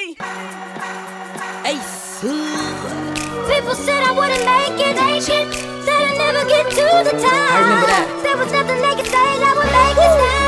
Ace. People said I wouldn't make it, make it. Said I'd never get to the top. There was nothing they could say that would make it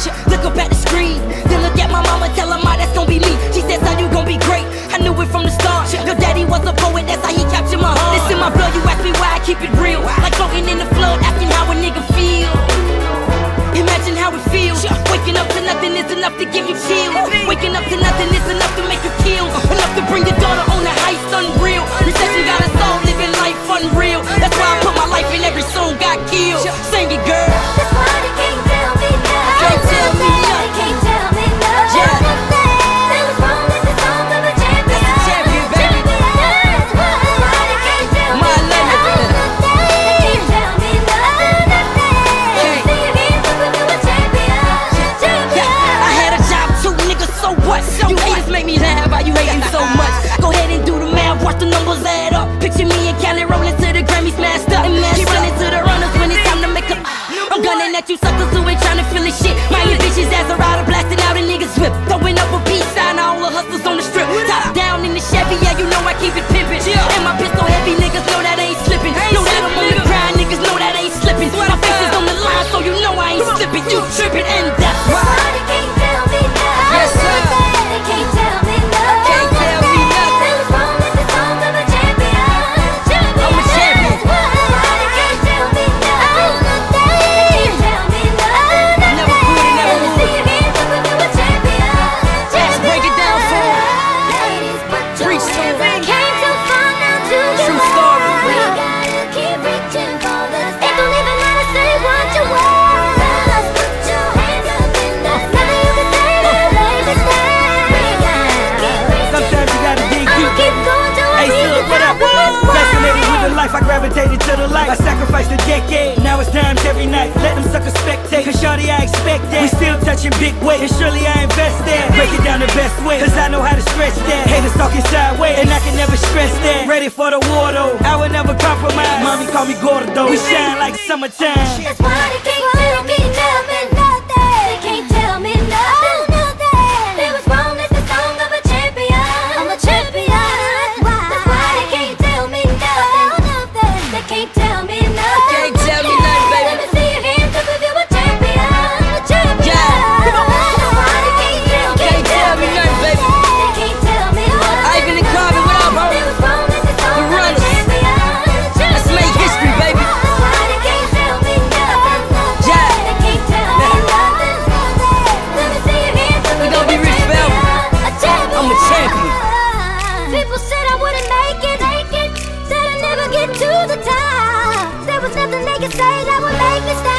picture, look up at the screen. Then look at my mama, tell her, Ma, that's gonna be me. She said, son, you gon' be great. I knew it from the start. Your daddy was a poet, that's how he captured my heart. It's in my blood, you ask me why I keep it real. Like floating in the flood, asking how a nigga feel. Imagine how it feels. Waking up to nothing is enough to give you chills. Waking up to nothing is enough to make you kill. Enough to bring your daughter on the high. you suckers Now it's dimes every night, let them suckers spectate. Cause shawty, I expect that. We still touching big weight, and surely I invest that. Break it down the best way, cause I know how to stretch that. Haters talking sideways, and I can never stress that. Ready for the war though, I will never compromise. Mommy call me Gordo, we shine like summertime. Say that would make me stand.